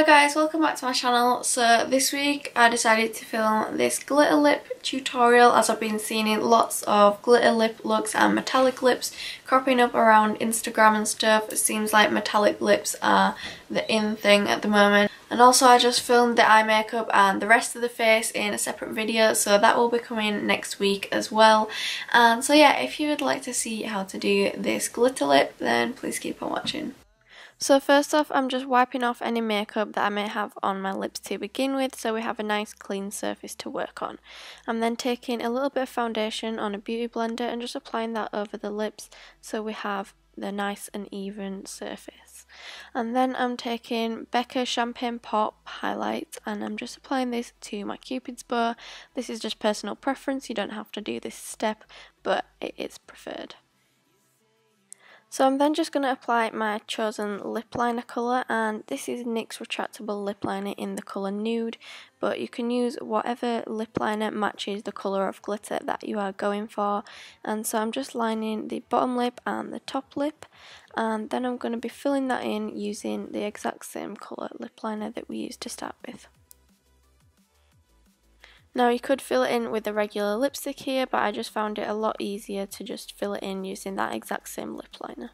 guys, welcome back to my channel. So this week I decided to film this glitter lip tutorial as I've been seeing lots of glitter lip looks and metallic lips cropping up around Instagram and stuff. It seems like metallic lips are the in thing at the moment. And also I just filmed the eye makeup and the rest of the face in a separate video so that will be coming next week as well. And so yeah, if you would like to see how to do this glitter lip then please keep on watching. So first off, I'm just wiping off any makeup that I may have on my lips to begin with, so we have a nice clean surface to work on. I'm then taking a little bit of foundation on a beauty blender and just applying that over the lips so we have the nice and even surface. And then I'm taking Becca Champagne Pop highlight and I'm just applying this to my cupid's bow. This is just personal preference, you don't have to do this step, but it is preferred. So I'm then just going to apply my chosen lip liner colour and this is NYX retractable lip liner in the colour nude but you can use whatever lip liner matches the colour of glitter that you are going for and so I'm just lining the bottom lip and the top lip and then I'm going to be filling that in using the exact same colour lip liner that we used to start with. Now you could fill it in with a regular lipstick here, but I just found it a lot easier to just fill it in using that exact same lip liner.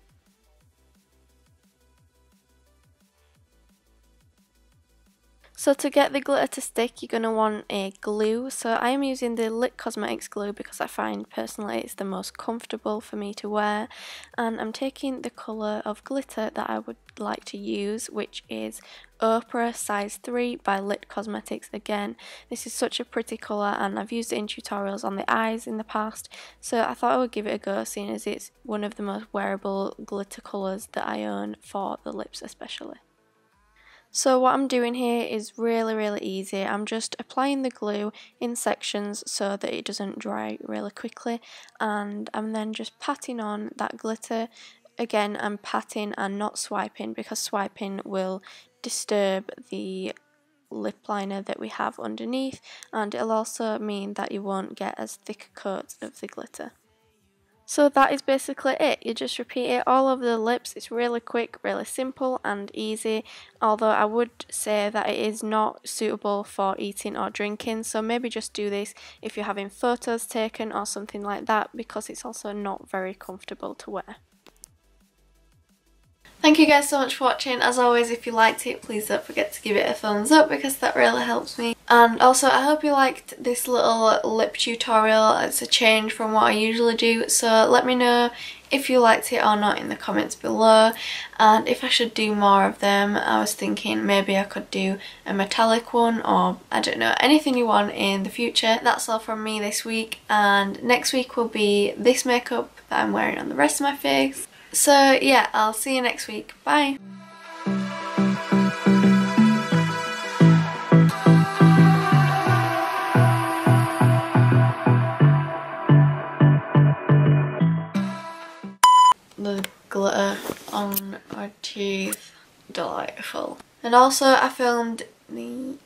So to get the glitter to stick, you're going to want a glue. So I am using the Lit Cosmetics glue because I find personally it's the most comfortable for me to wear. And I'm taking the colour of glitter that I would like to use, which is Opera size 3 by Lit Cosmetics again. This is such a pretty colour and I've used it in tutorials on the eyes in the past. So I thought I would give it a go seeing as it's one of the most wearable glitter colours that I own for the lips especially. So what I'm doing here is really really easy. I'm just applying the glue in sections so that it doesn't dry really quickly and I'm then just patting on that glitter. Again I'm patting and not swiping because swiping will disturb the lip liner that we have underneath and it'll also mean that you won't get as thick a coat of the glitter. So that is basically it. You just repeat it all over the lips. It's really quick, really simple and easy. Although I would say that it is not suitable for eating or drinking. So maybe just do this if you're having photos taken or something like that because it's also not very comfortable to wear. Thank you guys so much for watching. As always, if you liked it, please don't forget to give it a thumbs up because that really helps me. And also, I hope you liked this little lip tutorial. It's a change from what I usually do. So let me know if you liked it or not in the comments below. And if I should do more of them, I was thinking maybe I could do a metallic one or I don't know, anything you want in the future. That's all from me this week. And next week will be this makeup that I'm wearing on the rest of my face. So yeah, I'll see you next week. Bye! The glitter on my teeth, delightful. And also I filmed the